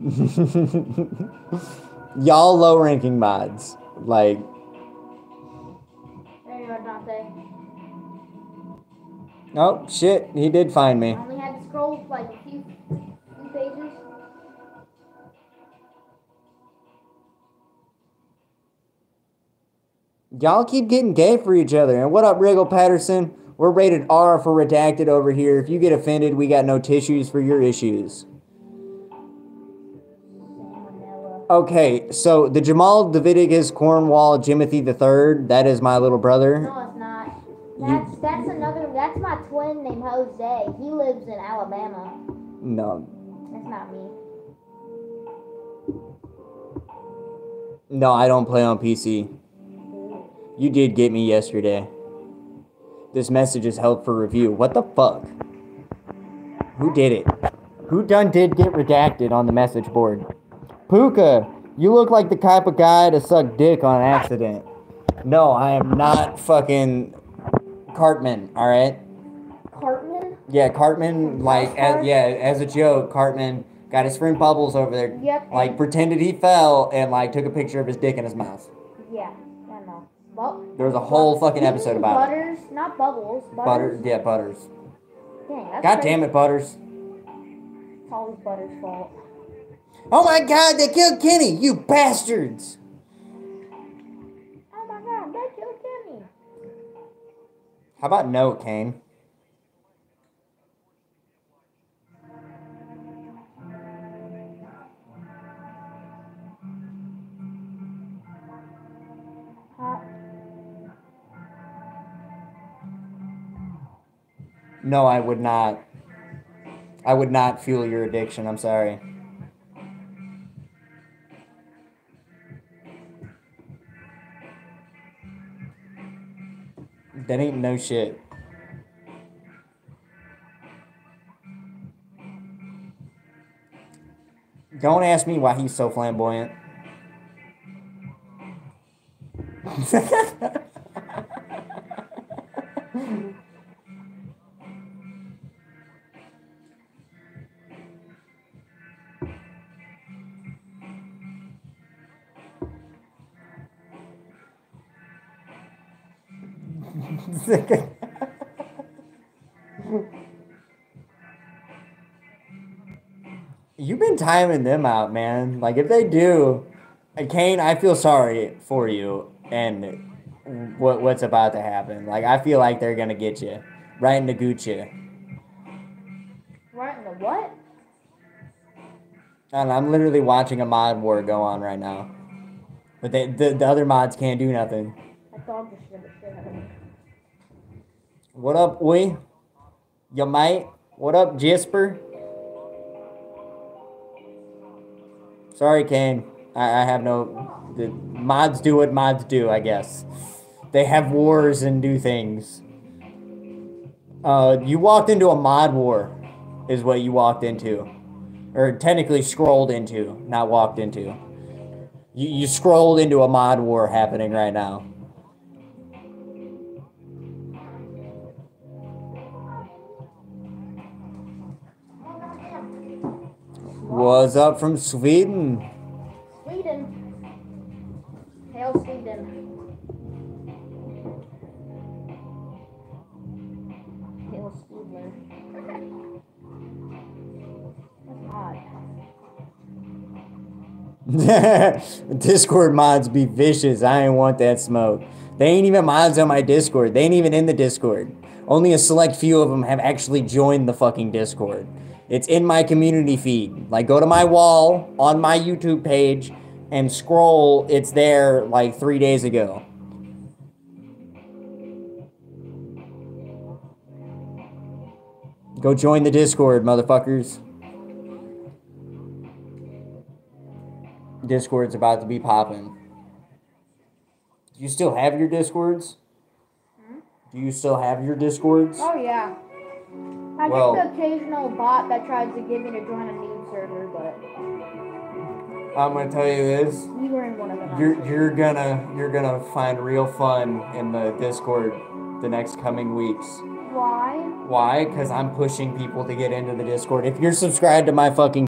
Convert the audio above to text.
Y'all low ranking mods. Like, There you are, Dante. oh shit, he did find me. I only had to scroll like a few, few pages. Y'all keep getting gay for each other. And what up, Wriggle Patterson? We're rated R for redacted over here. If you get offended, we got no tissues for your issues. Okay, so the Jamal Davidic Cornwall Jimothy the Third, that is my little brother. No, it's not. That's that's another. That's my twin named Jose. He lives in Alabama. No, That's not me. no, I don't play on PC. You did get me yesterday. This message is held for review. What the fuck? Who did it? Who done did get redacted on the message board? Puka, you look like the type of guy to suck dick on accident. No, I am not fucking Cartman, alright? Cartman. Yeah, Cartman, like, as, yeah, as a joke, Cartman got his friend Bubbles over there, Yep. like, pretended he fell and, like, took a picture of his dick in his mouth. Yeah, I know. Bu- There was a whole fucking episode about it. Butters, not bubbles. Butter, Butters. yeah, Butters. Dang, God damn it, Butters. It's always Butters' fault. Oh my god, they killed Kenny, you bastards! Oh my god, they killed Timmy. How about no, Kane? No, I would not. I would not fuel your addiction, I'm sorry. That ain't no shit. Don't ask me why he's so flamboyant. You've been timing them out, man. Like if they do, Kane, I feel sorry for you and what what's about to happen. Like I feel like they're gonna get you right in the Gucci. Right in the what? And I'm literally watching a mod war go on right now, but they, the the other mods can't do nothing. That dog just shit out of me. What up, Oi? Your mate? What up, Jasper? Sorry, Kane. I, I have no. The mods do what mods do, I guess. They have wars and do things. Uh, you walked into a mod war, is what you walked into, or technically scrolled into, not walked into. You you scrolled into a mod war happening right now. What's up from Sweden? Sweden. Hail Sweden. Hail Sweden. That's odd. Discord mods be vicious. I ain't want that smoke. They ain't even mods on my Discord. They ain't even in the Discord. Only a select few of them have actually joined the fucking Discord. It's in my community feed. Like, go to my wall on my YouTube page and scroll. It's there like three days ago. Go join the Discord, motherfuckers. Discord's about to be popping. Do you still have your Discords? Hmm? Do you still have your Discords? Oh yeah. I Well- get the occasional bot that tries to get me to join a meme server, but I'm gonna tell you this. you were in one of them. You're you're gonna you're gonna find real fun in the Discord the next coming weeks. Why? Why? Because I'm pushing people to get into the Discord. If you're subscribed to my fucking